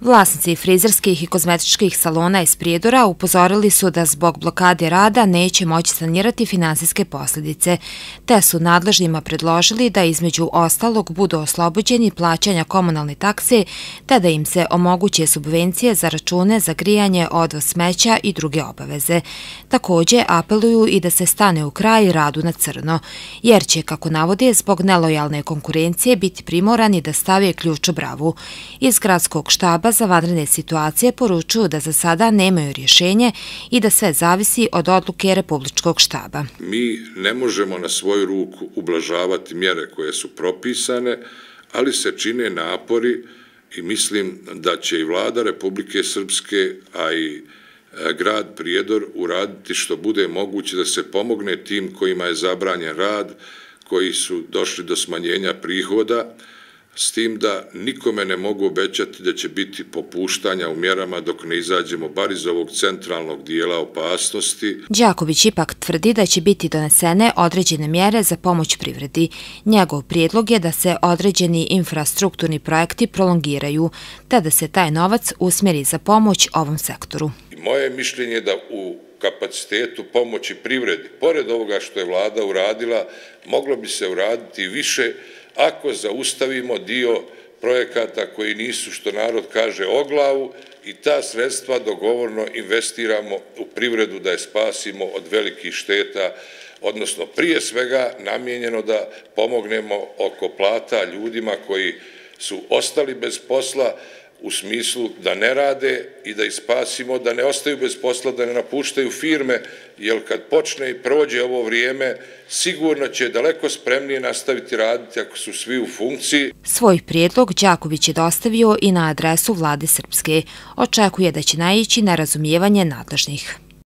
Vlasnici frizerskih i kozmetičkih salona iz Prijedora upozorili su da zbog blokade rada neće moći sanirati finansijske posljedice, te su nadležnjima predložili da između ostalog budu oslobođeni plaćanja komunalne takse, te da im se omoguće subvencije za račune za grijanje, odvoz smeća i druge obaveze. Također apeluju i da se stane u kraj radu na crno, jer će, kako navode, zbog nelojalne konkurencije biti primorani da stave ključ u bravu. Iz gradskog štaba štaba za vanredne situacije poručuju da za sada nemaju rješenje i da sve zavisi od odluke Republičkog štaba. Mi ne možemo na svoju ruku ublažavati mjere koje su propisane, ali se čine napori i mislim da će i vlada Republike Srpske, a i e, grad Prijedor uraditi što bude moguće da se pomogne tim kojima je zabranjen rad, koji su došli do smanjenja prihoda, s tim da nikome ne mogu obećati da će biti popuštanja u mjerama dok ne izađemo bar iz ovog centralnog dijela opasnosti. Đaković ipak tvrdi da će biti donesene određene mjere za pomoć privredi. Njegov prijedlog je da se određeni infrastrukturni projekti prolongiraju, te da se taj novac usmjeri za pomoć ovom sektoru. Moje mišljenje je da u kapacitetu pomoći privredi, pored ovoga što je vlada uradila, moglo bi se uraditi više ako zaustavimo dio projekata koji nisu, što narod kaže, o glavu i ta sredstva dogovorno investiramo u privredu da je spasimo od velikih šteta, odnosno prije svega namjenjeno da pomognemo oko plata ljudima koji su ostali bez posla, u smislu da ne rade i da ispasimo, da ne ostaju bez posla, da ne napuštaju firme, jer kad počne i prođe ovo vrijeme, sigurno će daleko spremnije nastaviti raditi ako su svi u funkciji. Svoj prijedlog Đaković je dostavio i na adresu vlade Srpske. Očekuje da će najići na razumijevanje nadležnih.